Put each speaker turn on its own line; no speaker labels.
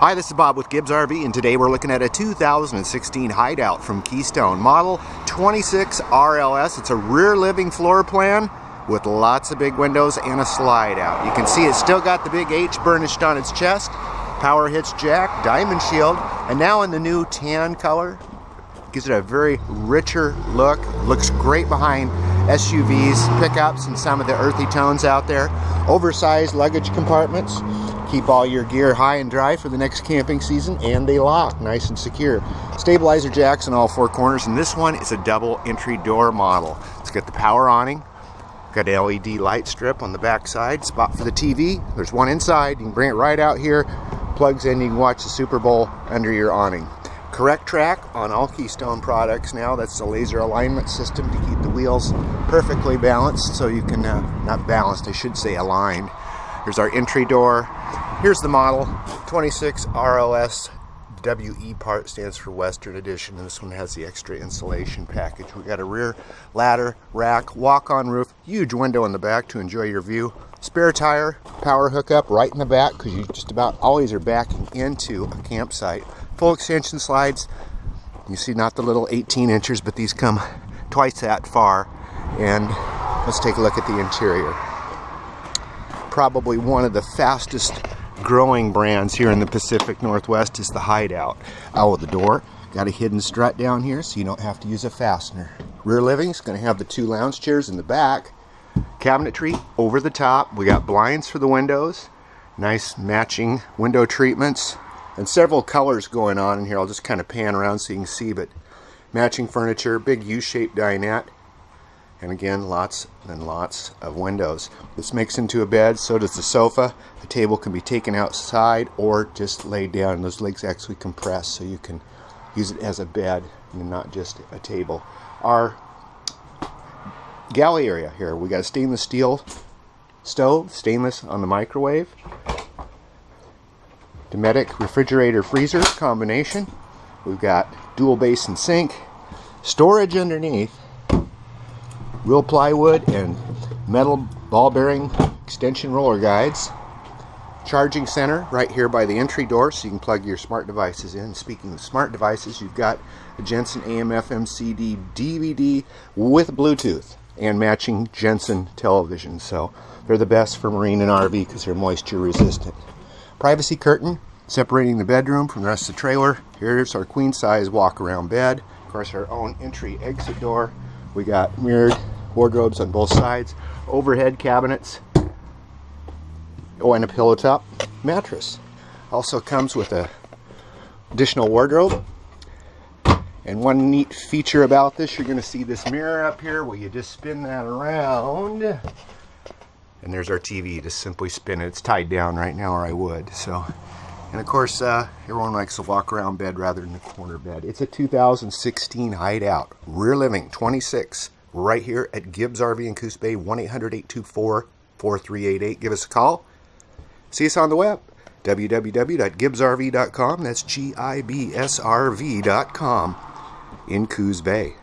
Hi, this is Bob with Gib's RV, and today we're looking at a 2016 Hideout from Keystone, model 26 RLS. It's a rear living floor plan with lots of big windows and a slide out. You can see it's still got the big H burnished on its chest, power hitch jack, diamond shield, and now in the new tan color. Gives it a very richer look. Looks great behind SUVs, pickups, and some of the earthy tones out there. Oversized luggage compartments. Keep all your gear high and dry for the next camping season, and they lock nice and secure. Stabilizer jacks in all four corners, and this one is a double entry door model. It's got the power awning, got an LED light strip on the back side, spot for the TV. There's one inside, you can bring it right out here, plugs in, you can watch the Super Bowl under your awning. Correct track on all Keystone products now. That's the laser alignment system to keep the wheels perfectly balanced so you can, uh, not balanced, I should say aligned. Here's our entry door. Here's the model, 26 RLS WE part stands for Western Edition, and this one has the extra insulation package. We got a rear ladder, rack, walk-on roof, huge window in the back to enjoy your view. Spare tire, power hookup right in the back because you just about always are backing into a campsite. Full extension slides. You see not the little 18 inches, but these come twice that far. And let's take a look at the interior probably one of the fastest growing brands here in the Pacific Northwest is the Hideout. Out of the door, got a hidden strut down here so you don't have to use a fastener. Rear living is going to have the two lounge chairs in the back. Cabinetry over the top. We got blinds for the windows. Nice matching window treatments. And several colors going on in here. I'll just kind of pan around so you can see, but matching furniture, big U-shaped dinette. And again, lots and lots of windows. This makes into a bed, so does the sofa. The table can be taken outside or just laid down. Those legs actually compress so you can use it as a bed and not just a table. Our galley area here, we got a stainless steel stove, stainless on the microwave. Dometic refrigerator freezer combination. We've got dual basin sink, storage underneath, real plywood and metal ball bearing extension roller guides. Charging center right here by the entry door so you can plug your smart devices in. Speaking of smart devices, you've got a Jensen AM FM CD DVD with Bluetooth and matching Jensen television. So they're the best for marine and RV because they're moisture resistant. Privacy curtain separating the bedroom from the rest of the trailer. Here's our queen size walk around bed. Of course, our own entry exit door. We got mirrored wardrobes on both sides, overhead cabinets, oh, and a pillow top mattress. Also comes with a additional wardrobe. And one neat feature about this, you're going to see this mirror up here where you just spin that around. And there's our TV. Just simply spin it. It's tied down right now, or I would. So, and of course, uh, everyone likes to walk around bed rather than a corner bed. It's a 2016 Hideout, rear living, 26 right here at Gib's RV in Coos Bay, 1-800-824-4388. Give us a call. See us on the web, www.gibsrv.com. That's G-I-B-S-R-V.com in Coos Bay.